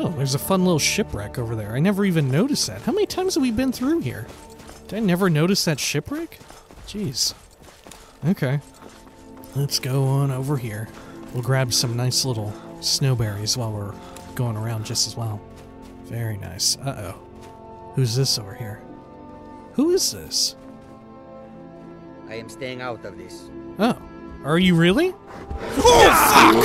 Oh, there's a fun little shipwreck over there. I never even noticed that. How many times have we been through here? Did I never notice that shipwreck? Jeez. Okay. Let's go on over here. We'll grab some nice little snowberries while we're going around just as well. Very nice. Uh oh. Who's this over here? Who is this? I am staying out of this. Oh. Are you really? Oh, fuck!